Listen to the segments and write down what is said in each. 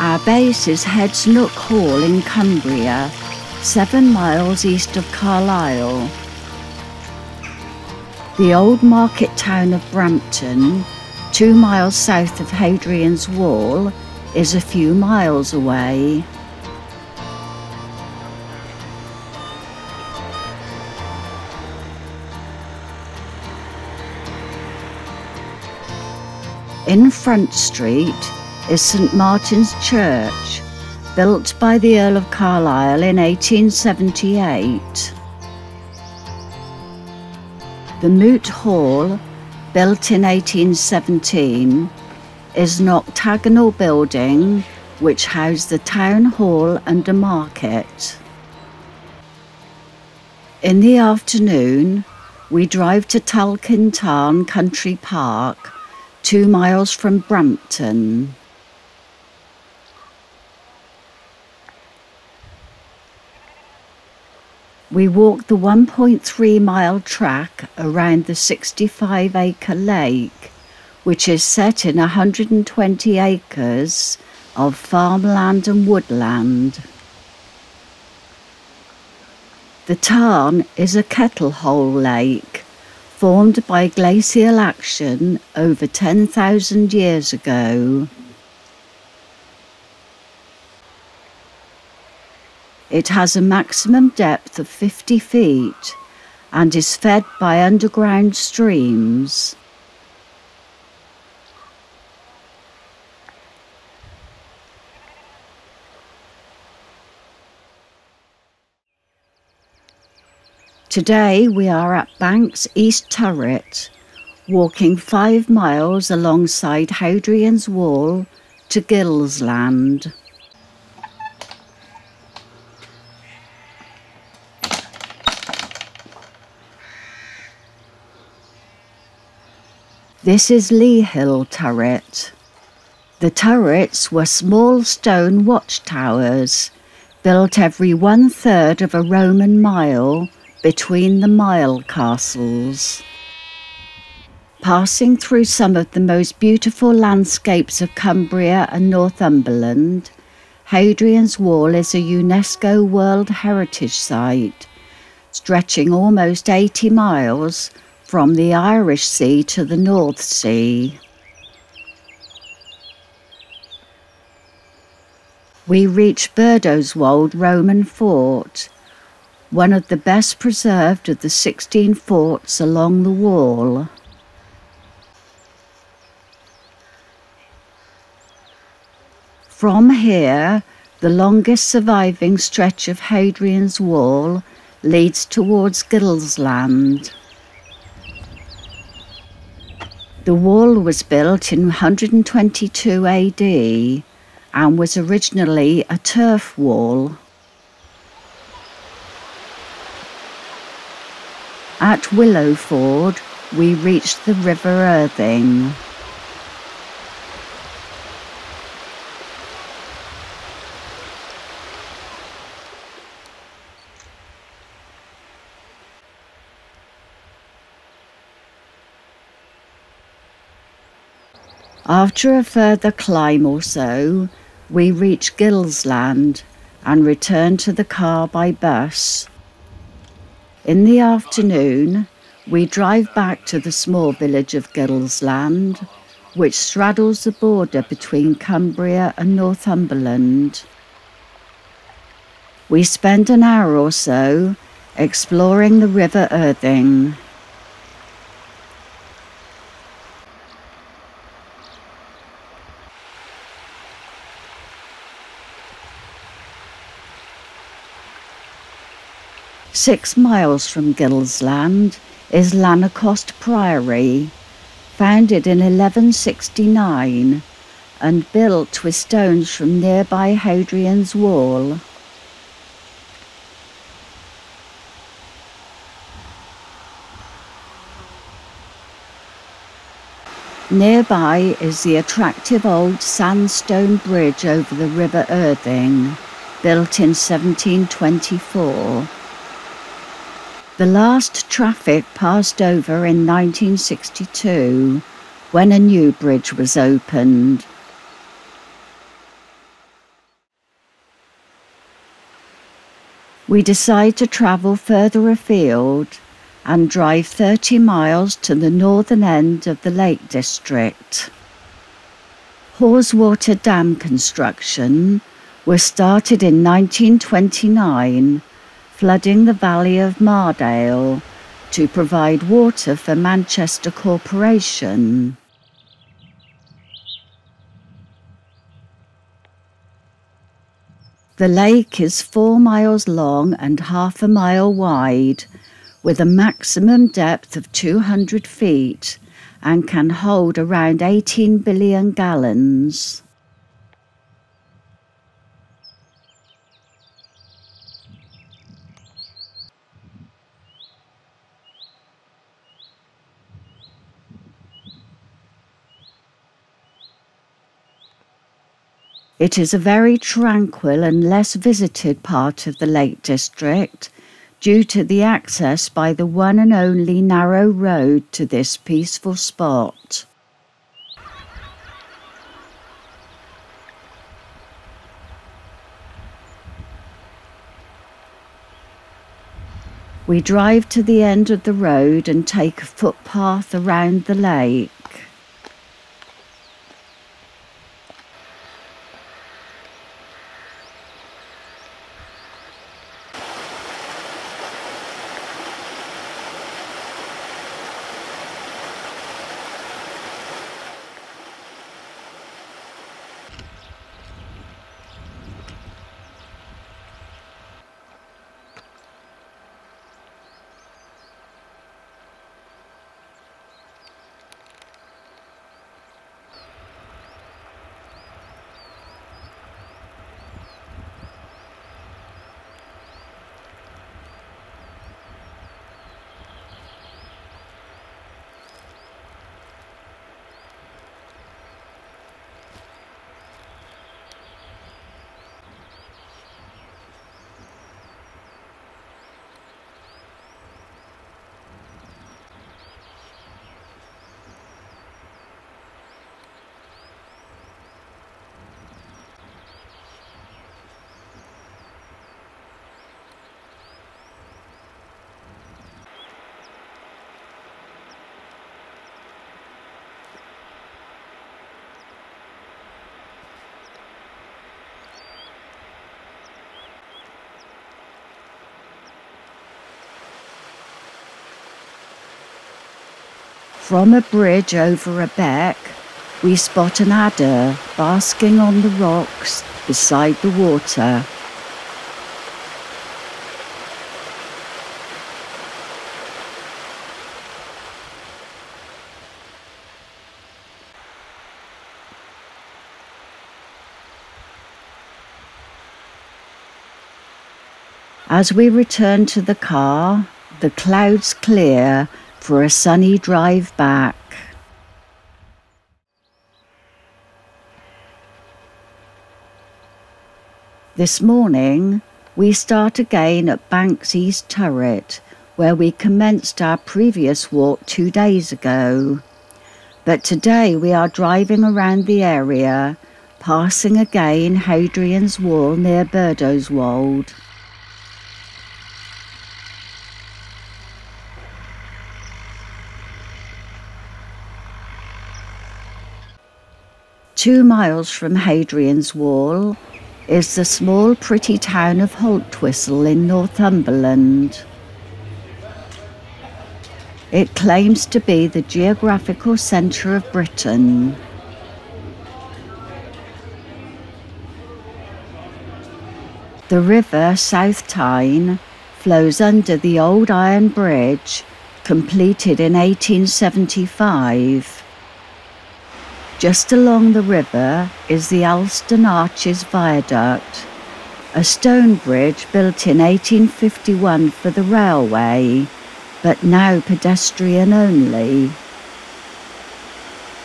Our base is Heads Nook Hall in Cumbria, seven miles east of Carlisle. The old market town of Brampton, two miles south of Hadrian's Wall, is a few miles away. In Front Street is St Martin's Church, built by the Earl of Carlisle in 1878. The Moot Hall, built in 1817, is an octagonal building which housed the town hall and a market. In the afternoon, we drive to Talkin Tarn Country Park two miles from Brampton. We walk the 1.3 mile track around the 65 acre lake, which is set in 120 acres of farmland and woodland. The Tarn is a kettle hole lake formed by glacial action over 10,000 years ago. It has a maximum depth of 50 feet and is fed by underground streams. Today we are at Banks East Turret, walking five miles alongside Hadrian's Wall to Gilsland. This is Leahill Turret. The turrets were small stone watchtowers built every one third of a Roman mile between the mile castles. Passing through some of the most beautiful landscapes of Cumbria and Northumberland, Hadrian's Wall is a UNESCO World Heritage Site, stretching almost 80 miles from the Irish Sea to the North Sea. We reach Birdoswald Roman Fort, one of the best preserved of the 16 forts along the wall. From here, the longest surviving stretch of Hadrian's Wall leads towards Gilsland. The wall was built in 122 AD and was originally a turf wall. At Willowford, we reached the River Irthing. After a further climb or so, we reach Gilsland and return to the car by bus. In the afternoon, we drive back to the small village of Gilsland, which straddles the border between Cumbria and Northumberland. We spend an hour or so exploring the River Irthing. Six miles from Gilsland is Lanercost Priory, founded in 1169 and built with stones from nearby Hadrian's Wall. Nearby is the attractive old sandstone bridge over the River Irthing, built in 1724. The last traffic passed over in 1962 when a new bridge was opened. We decide to travel further afield and drive 30 miles to the northern end of the Lake District. Haweswater Dam construction was started in 1929 flooding the valley of Mardale to provide water for Manchester Corporation. The lake is four miles long and half a mile wide, with a maximum depth of 200 feet and can hold around 18 billion gallons. It is a very tranquil and less visited part of the Lake District due to the access by the one and only narrow road to this peaceful spot. We drive to the end of the road and take a footpath around the lake. From a bridge over a beck, we spot an adder basking on the rocks beside the water. As we return to the car, the clouds clear for a sunny drive back. This morning, we start again at Banks East Turret, where we commenced our previous walk two days ago. But today we are driving around the area, passing again Hadrian's Wall near Birdoswald. Two miles from Hadrian's Wall is the small pretty town of Haltwhistle in Northumberland. It claims to be the geographical centre of Britain. The river South Tyne flows under the old iron bridge completed in 1875 just along the river is the Alston Arches Viaduct, a stone bridge built in 1851 for the railway, but now pedestrian only.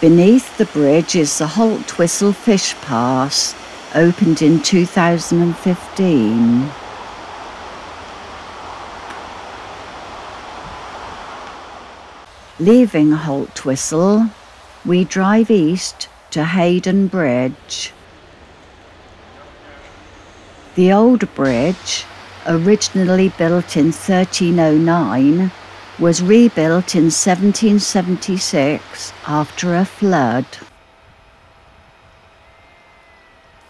Beneath the bridge is the Haltwhistle Fish Pass, opened in 2015. Leaving Haltwhistle, we drive east to Haydon Bridge. The old bridge, originally built in 1309, was rebuilt in 1776 after a flood.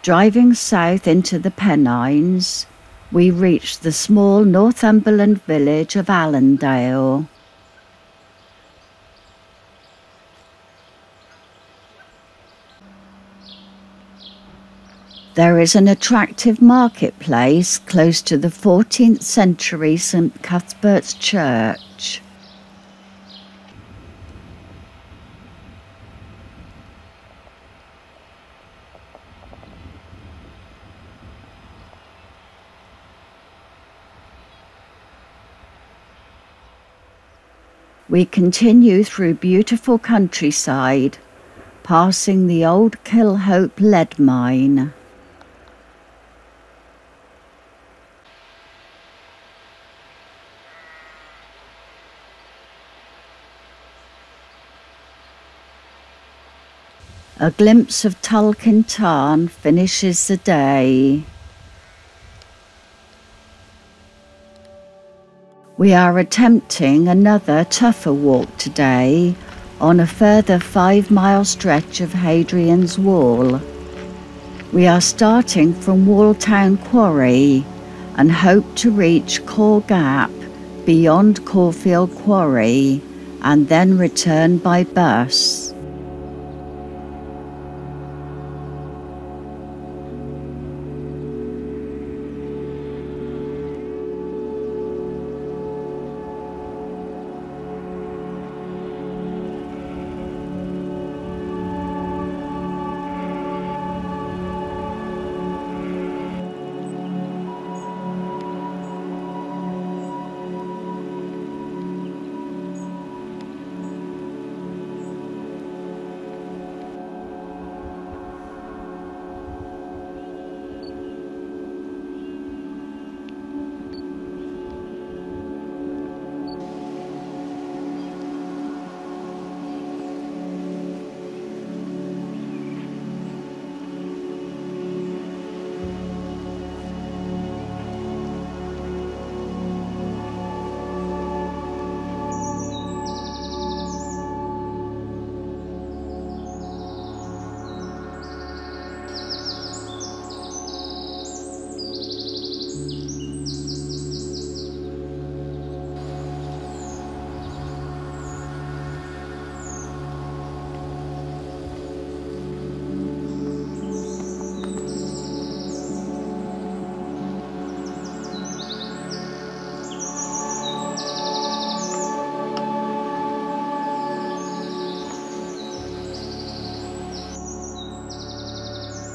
Driving south into the Pennines, we reached the small Northumberland village of Allendale. There is an attractive marketplace close to the 14th century St Cuthbert's Church. We continue through beautiful countryside, passing the old Killhope lead mine. A glimpse of Talkin Tarn finishes the day. We are attempting another tougher walk today on a further five mile stretch of Hadrian's Wall. We are starting from Walltown Quarry and hope to reach Caw Gap beyond Cawfield Quarry and then return by bus.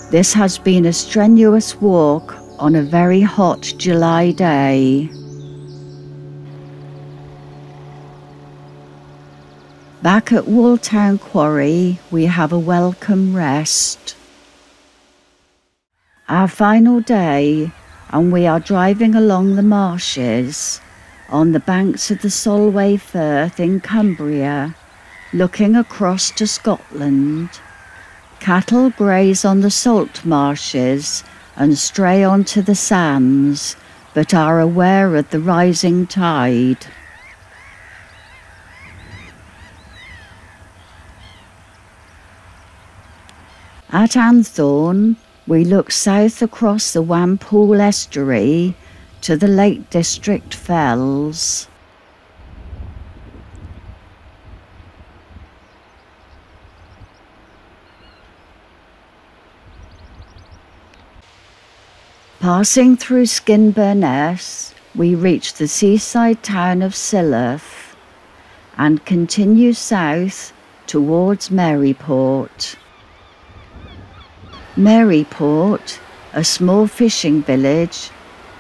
This has been a strenuous walk on a very hot July day. Back at Walltown Quarry, we have a welcome rest. Our final day, and we are driving along the marshes on the banks of the Solway Firth in Cumbria, looking across to Scotland. Cattle graze on the salt marshes and stray onto the sands, but are aware of the rising tide. At Anthorn, we look south across the Wampool estuary to the Lake District Fells. Passing through Skinburness, we reach the seaside town of Silloth and continue south towards Maryport. Maryport, a small fishing village,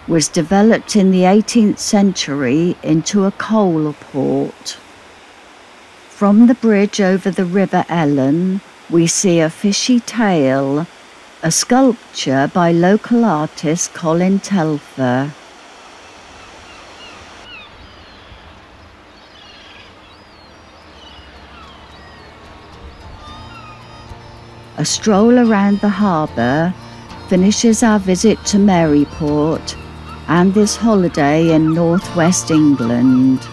was developed in the 18th century into a coal port. From the bridge over the River Ellen, we see a fishy tail a sculpture by local artist Colin Telfer. A stroll around the harbour finishes our visit to Maryport and this holiday in northwest England.